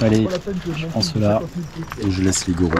Allez, je prends cela et je laisse les gourous.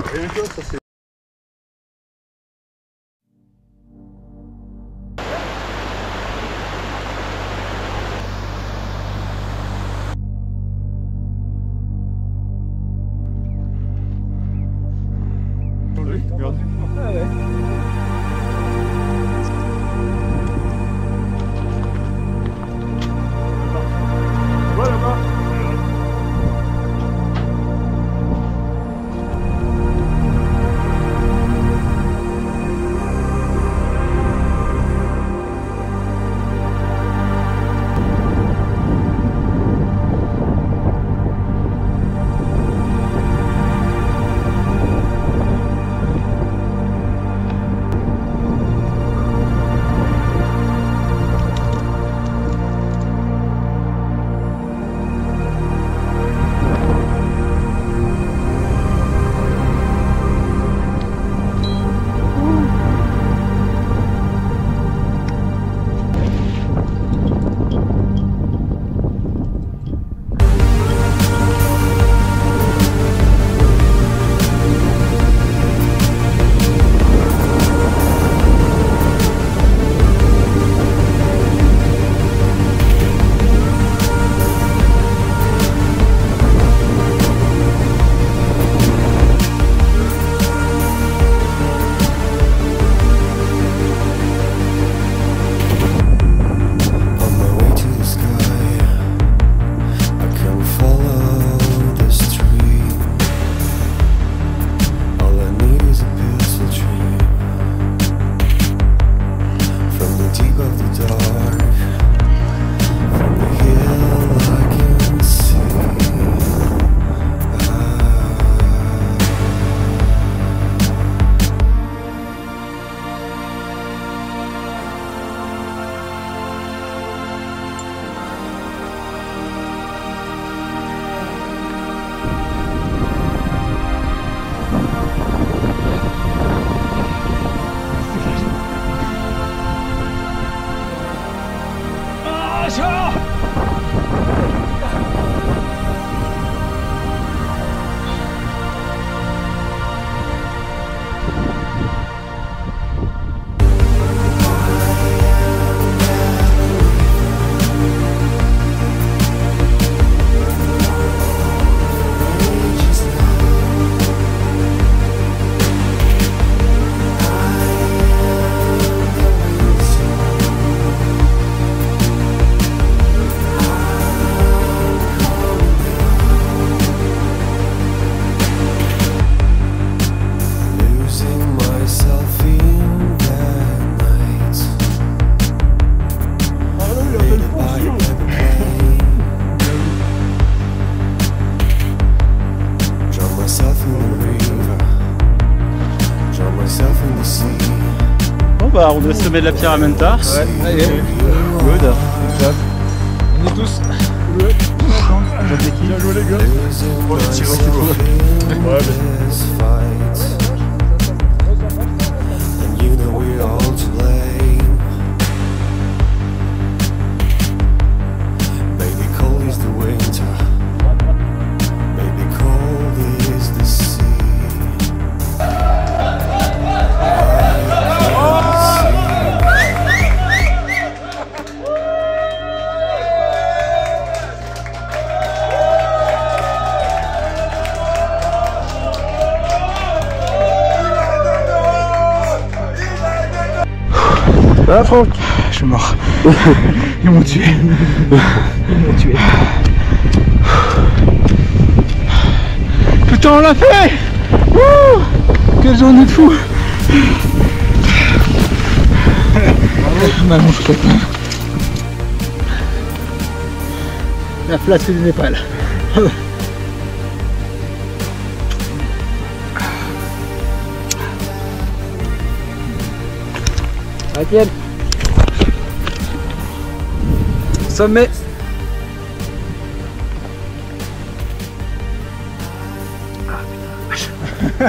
开。Bah on doit se mettre de la pierre à Menta. Ouais, allez, Good. on est tous. Bien joué les gars. Losing myself in this fight. And you Ah Franck? Je suis mort. Ils m'ont tué. Ils m'ont tué. Putain on l'a fait Wouh Quelle journée de fou Maman je La flatterie du Népal. Sommet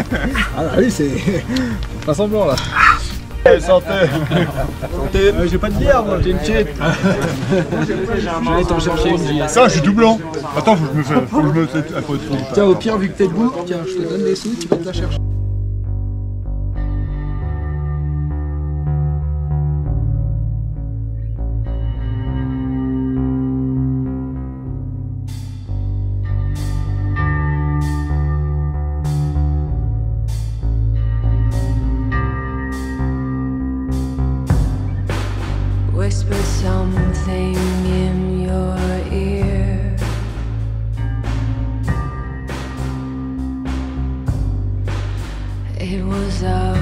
Ah oui c'est... Pas semblant là santé Euh, J'ai pas de bière, moi. J'ai une cheat. J'allais t'en chercher une. Ça, je suis doublon. Attends, faut que je me fais. Faut que je me fais. Tiens, au pire, vu que t'es debout, tiens, je te donne des sous, tu vas te la chercher. whisper something in your ear. It was a